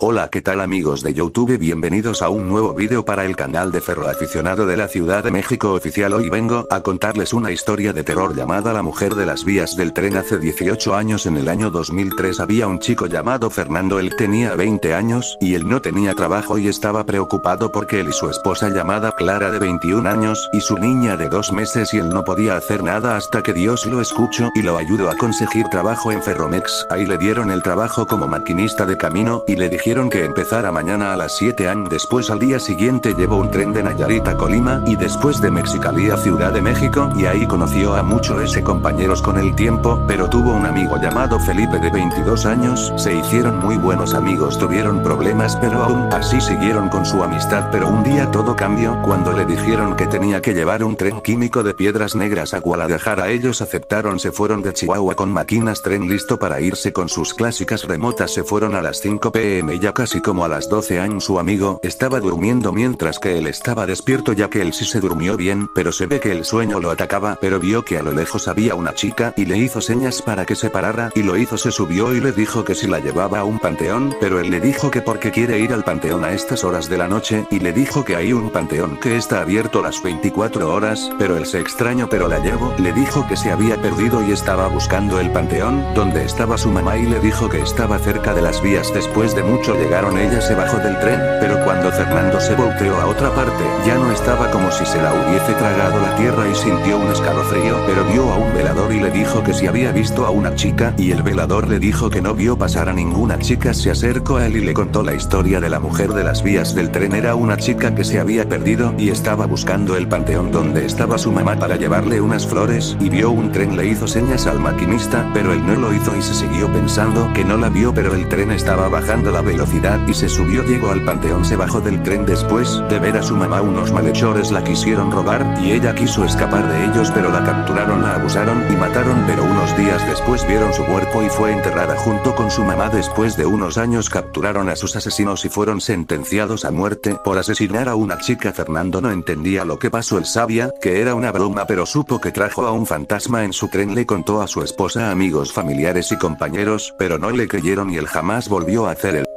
Hola qué tal amigos de Youtube bienvenidos a un nuevo vídeo para el canal de Ferroaficionado de la Ciudad de México oficial. Hoy vengo a contarles una historia de terror llamada La Mujer de las Vías del Tren. Hace 18 años en el año 2003 había un chico llamado Fernando. Él tenía 20 años y él no tenía trabajo y estaba preocupado porque él y su esposa llamada Clara de 21 años y su niña de 2 meses y él no podía hacer nada hasta que Dios lo escuchó y lo ayudó a conseguir trabajo en Ferromex. Ahí le dieron el trabajo como maquinista de camino y le dijeron que empezara mañana a las 7 am después al día siguiente llevó un tren de Nayarit a Colima y después de Mexicali a Ciudad de México y ahí conoció a muchos ese compañeros con el tiempo, pero tuvo un amigo llamado Felipe de 22 años, se hicieron muy buenos amigos tuvieron problemas pero aún así siguieron con su amistad pero un día todo cambió cuando le dijeron que tenía que llevar un tren químico de piedras negras a Guadalajara. Ellos aceptaron se fueron de Chihuahua con máquinas tren listo para irse con sus clásicas remotas se fueron a las 5 pm ya casi como a las 12 años su amigo estaba durmiendo mientras que él estaba despierto ya que él sí se durmió bien, pero se ve que el sueño lo atacaba, pero vio que a lo lejos había una chica y le hizo señas para que se parara y lo hizo se subió y le dijo que si la llevaba a un panteón, pero él le dijo que porque quiere ir al panteón a estas horas de la noche y le dijo que hay un panteón que está abierto las 24 horas, pero él se extraño pero la llevo, le dijo que se había perdido y estaba buscando el panteón, donde estaba su mamá y le dijo que estaba cerca de las vías después de mucho llegaron ella se bajó del tren, pero cuando Fernando se volteó a otra parte, ya no estaba como si se la hubiese tragado la tierra y sintió un escalofrío, pero vio a un velador y le dijo que si había visto a una chica, y el velador le dijo que no vio pasar a ninguna chica se acercó a él y le contó la historia de la mujer de las vías del tren. Era una chica que se había perdido y estaba buscando el panteón donde estaba su mamá para llevarle unas flores, y vio un tren le hizo señas al maquinista, pero él no lo hizo y se siguió pensando que no la vio pero el tren estaba bajando la velocidad y se subió llegó al panteón se bajó del tren después de ver a su mamá. Unos malhechores la quisieron robar y ella quiso escapar de ellos pero la capturaron la abusaron y mataron pero unos días después vieron su cuerpo y fue enterrada junto con su mamá. Después de unos años capturaron a sus asesinos y fueron sentenciados a muerte por asesinar a una chica. Fernando no entendía lo que pasó él sabía que era una broma pero supo que trajo a un fantasma en su tren le contó a su esposa amigos familiares y compañeros pero no le creyeron y él jamás volvió a hacer el